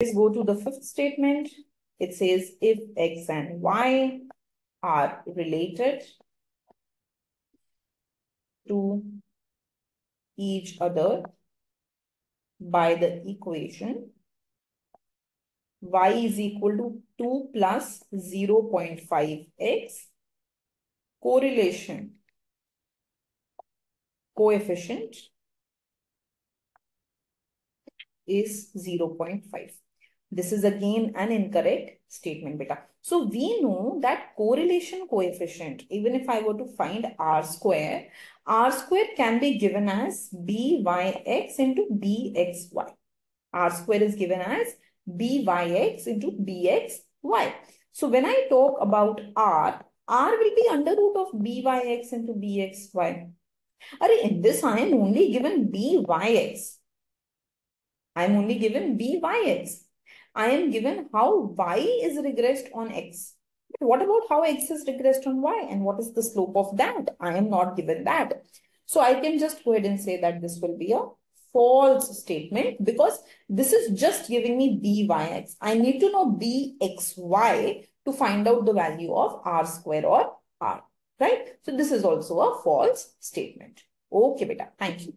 Let's go to the fifth statement. It says if x and y are related to each other by the equation y is equal to 2 plus 0 0.5x correlation coefficient is 0 0.5. This is again an incorrect statement, beta. So we know that correlation coefficient, even if I were to find r square, r square can be given as byx into bxy. r square is given as byx into bxy. So when I talk about r, r will be under root of byx into bxy. in this I am only given byx. I am only given byx. I am given how y is regressed on x. But what about how x is regressed on y and what is the slope of that? I am not given that. So I can just go ahead and say that this will be a false statement because this is just giving me byx. I need to know bxy to find out the value of r square or r, right? So this is also a false statement. Okay, beta. Thank you.